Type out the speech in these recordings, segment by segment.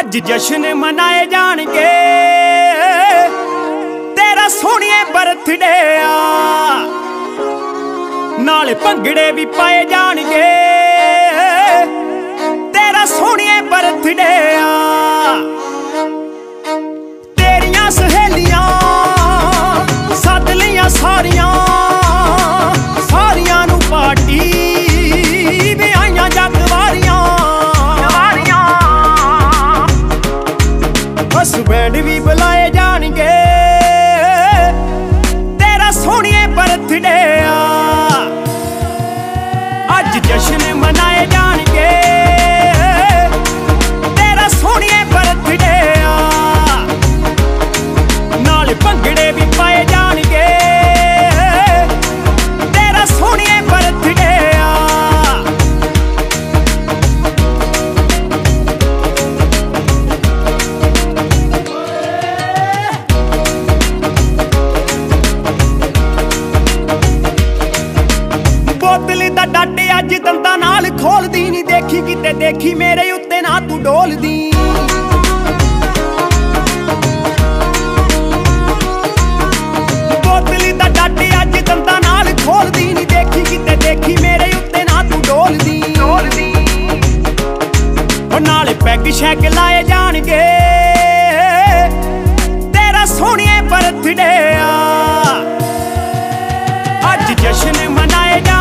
ਅੱਜ ਜਸ਼ਨ ਮਨਾਏ ਜਾਣਗੇ। ਤੇਰਾ ਸੋਹਣੀਏ ਬਰਥਡੇ ਆ। ਨਾਲੇ ਭੰਗੜੇ ਵੀ ਪਾਏ ਜਾਣਗੇ। ਤੇਰਾ ਸੋਹਣੀਏ ਬਰਥਡੇ ਆ। ਬਸ ਬੈਂਡ ਵੀ ਬੁਲਾਏ ਜਾਣਗੇ। ਤੇਰਾ ਸੋਹਣੀਏ ਬਰਥਡੇ ਆ। ਬੋਤਲ ਦਾ ਡੱਟ ਅੱਜ ਦੰਦਾਂ ਨਾਲ ਖੋਲਦੀ ਨਹੀਂ ਦੇਖੀ ਕਿਤੇ ਦੇਖੀ ਮੇਰੇ ਉੱਤੇ ਨਾ ਤੂੰ ਡੋਲਦੀ। ਬੋਤਲ ਦਾ ਡੱਟ ਅੱਜ ਦੰਦਾਂ ਨਾਲ ਖੋਲਦੀ ਨਹੀਂ ਦੇਖੀ ਕਿਤੇ ਦੇਖੀ ਮੇਰੇ ਉੱਤੇ ਨਾ ਤੂੰ ਡੋਲਦੀ। ਡੋਲਦੀ। ਉਹ ਨਾਲੇ ਪੈਗ ਸ਼ੈਗ ਲਾਏ ਜਾਣਗੇ। ਤੇਰਾ ਸੋਹਣੀਏ ਬਰਥਡੇ ਆ। ਅੱਜ ਜਸ਼ਨ ਮਨਾਏ ਜਾਣਗੇ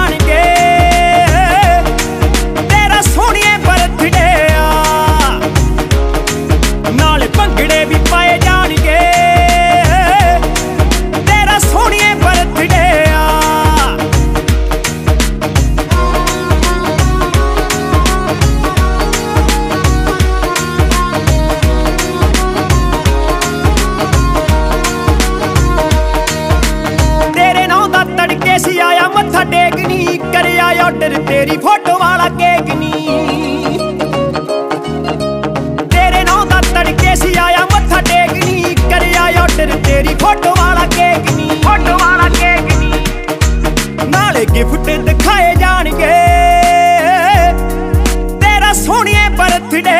ਸੀ ਆਇਆ ਮੱਥਾ ਟੇਕਣੀ ਕਰਿਆ ਆਰਡਰ ਤੇਰੀ ਫੋਟੋ ਵਾਲਾ ਕੇਕ ਨੀ। ਤੇਰੇ ਨਾਂ ਦਾ ਤੜਕੇ ਸੀ ਆਇਆ ਮੱਥਾ ਟੇਕਣੀ ਕਰਿਆ ਆਰਡਰ ਤੇਰੀ ਫੋਟੋ ਵਾਲਾ ਕੇਕ ਨੀ। ਫੋਟੋ ਵਾਲਾ ਕੇਕ ਨੀ। ਨਾਲੇ ਗਿਫਟ ਦਿਖਾਏ ਜਾਣਗੇ। ਤੇਰਾ ਸੋਹਣੀਏ ਬਰਥਡੇ